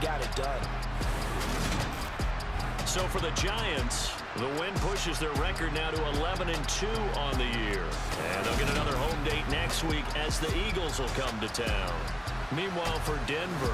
got it done. So for the Giants, the win pushes their record now to 11 and 2 on the year. And they'll get another home date next week as the Eagles will come to town. Meanwhile, for Denver,